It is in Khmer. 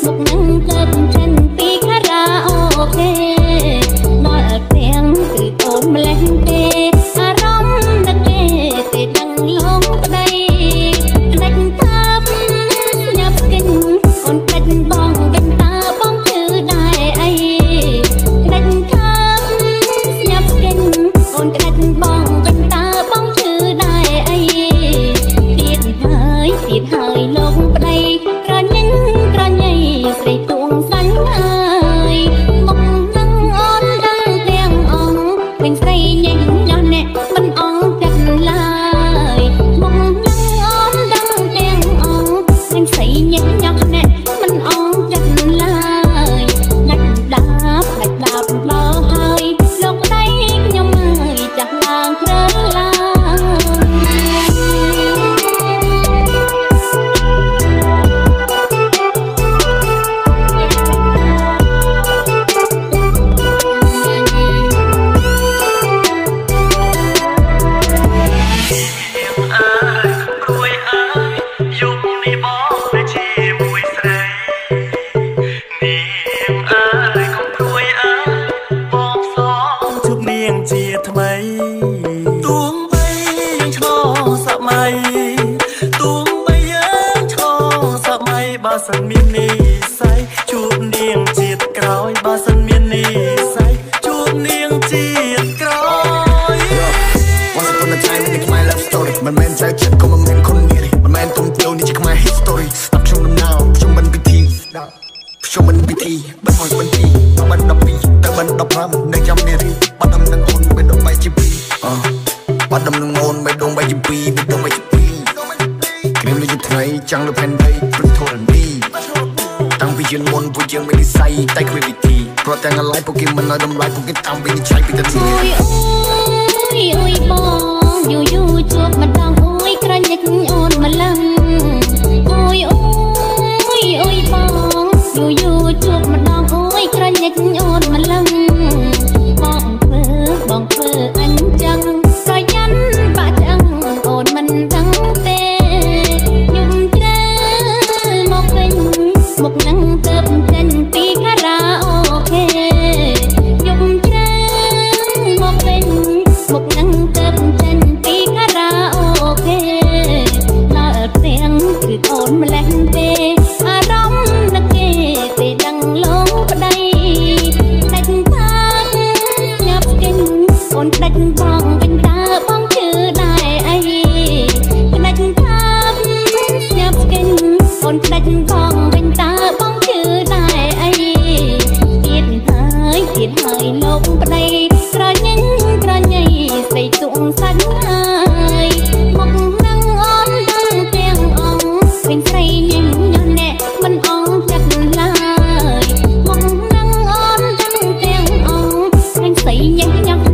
something. thấy nhăn nhóc សិនមាននីស័យជួបនាងជាតិក្រោយបើសិនមាននីស័យជួបនាងជាតិក្រោយ Once upon a time in the my love story មិនមែនត្រូវចិត្តក៏មិនមែនខុននេះមិនមែនទុំទាវនេះជាខ្មែរ history ស្ដាប់ខ្ញុំដំណើរខ្ញុំមិនពិធីខ្ញុំមិនពិធីបើមកបន្ទីបាន12ទៅបាន15នៅចាំនារីបាត់ដំណឹងអូនបេះដូងបាយជីពីអបាត់ដំណឹងអូនបេះដូងបាយជីពីបេះដូងបាយជីពីគ្រាមលេចថ្ងៃចាំងលើផែនដី យើងមាននិស័យតែគ្មានវិធីព្រោះទាំងកន្លែងពួកគេមិនឲ្យតម្លៃពួកគេតាមវិនិច្ឆ័យពីតាទីអូយអូយអូយបងយូយូជួបម្ដងអូ មុខនឹងទឹកចិនពីខារ៉ាអូខេដើរទាំងគឺអូនម្លេះទេអារម្មណ៍នឹកគេពេលដឹងលងប្តីដាច់ថាញាប់គេអូនដាច់បងវិញតើបងជឿដែរអីដាច់ថាញាប់គេអូនដាច់បងវិញតើបងជឿដែរអីទៀតហើយទៀតហើយលោកប្តី nhắn nhắn